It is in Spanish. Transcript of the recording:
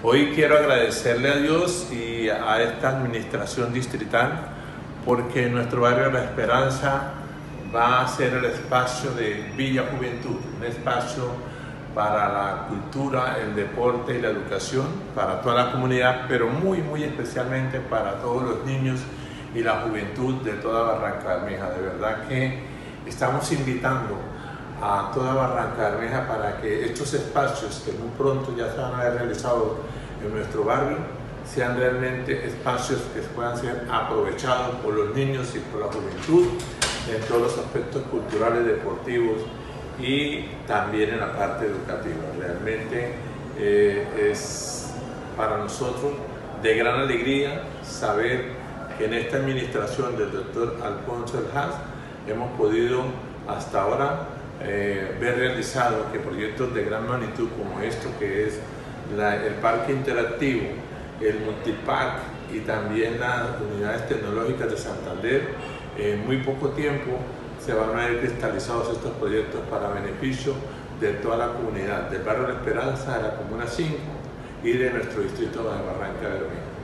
Hoy quiero agradecerle a Dios y a esta administración distrital porque nuestro barrio La Esperanza va a ser el espacio de Villa Juventud, un espacio para la cultura, el deporte y la educación, para toda la comunidad, pero muy, muy especialmente para todos los niños y la juventud de toda Barranca Bermeja. De verdad que estamos invitando a toda Barranca Bermeja para que estos espacios que muy pronto ya se van a haber realizado en nuestro barrio sean realmente espacios que puedan ser aprovechados por los niños y por la juventud en todos los aspectos culturales, deportivos y también en la parte educativa. Realmente eh, es para nosotros de gran alegría saber que en esta administración del doctor Alfonso El Haas hemos podido hasta ahora eh, ver realizado que proyectos de gran magnitud como esto que es el parque interactivo, el multipark y también las unidades tecnológicas de Santander, en muy poco tiempo se van a ver cristalizados estos proyectos para beneficio de toda la comunidad, del barrio La Esperanza, de la Comuna 5 y de nuestro distrito de Barranca Bermeja.